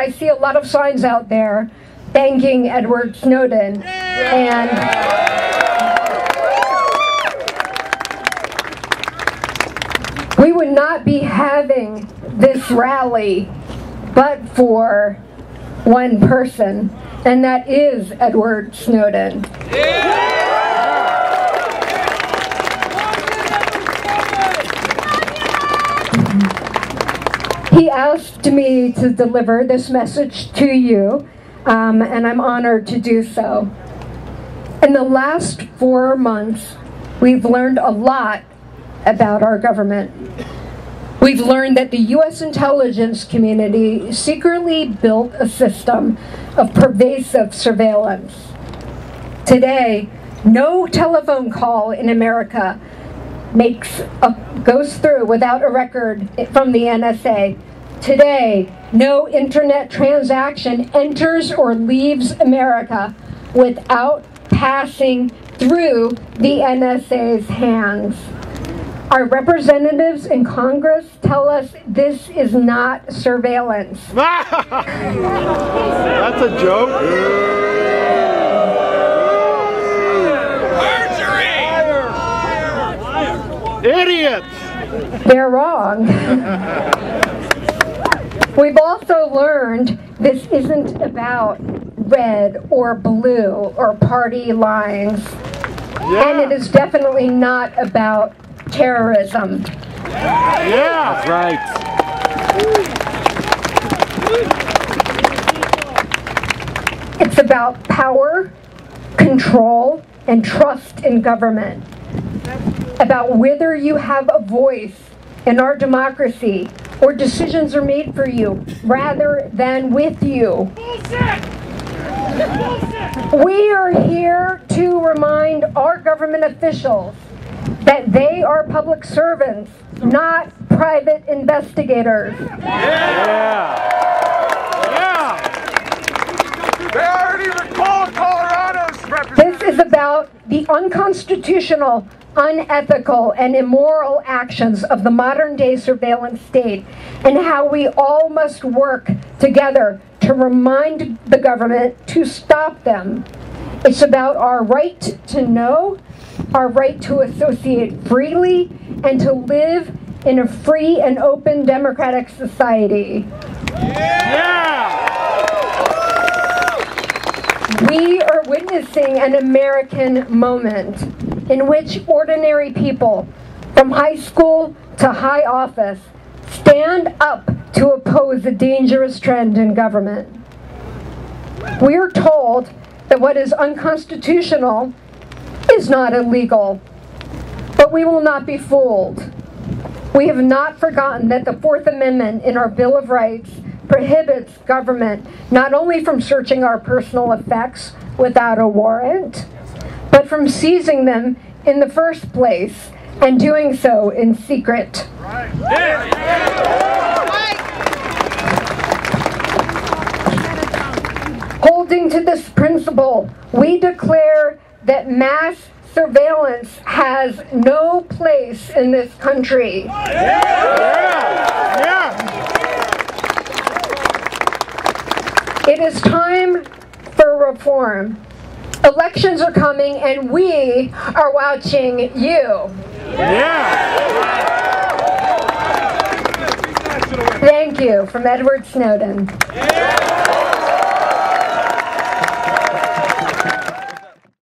I see a lot of signs out there thanking Edward Snowden. And we would not be having this rally but for one person, and that is Edward Snowden. He asked me to deliver this message to you, um, and I'm honored to do so. In the last four months, we've learned a lot about our government. We've learned that the U.S. intelligence community secretly built a system of pervasive surveillance. Today, no telephone call in America makes a, goes through without a record from the NSA. Today, no internet transaction enters or leaves America without passing through the NSA's hands. Our representatives in Congress tell us this is not surveillance. That's a joke. Perjury! Idiots! They're wrong. We've also learned this isn't about red or blue or party lines. And it is definitely not about terrorism. Yeah, Right. It's about power, control, and trust in government. About whether you have a voice in our democracy or decisions are made for you rather than with you. We are here to remind our government officials that they are public servants, not private investigators. Yeah. They already recalled Colorado's This is about the unconstitutional, unethical, and immoral actions of the modern day surveillance state and how we all must work together to remind the government to stop them. It's about our right to know, our right to associate freely, and to live in a free and open democratic society. Yeah. We are witnessing an American moment in which ordinary people, from high school to high office, stand up to oppose a dangerous trend in government. We are told that what is unconstitutional is not illegal, but we will not be fooled. We have not forgotten that the Fourth Amendment in our Bill of Rights prohibits government not only from searching our personal effects without a warrant, but from seizing them in the first place and doing so in secret. Holding to this principle, we declare that mass surveillance has no place in this country. Yeah. It is time for reform. Elections are coming and we are watching you. Yeah. Thank you from Edward Snowden. Yeah.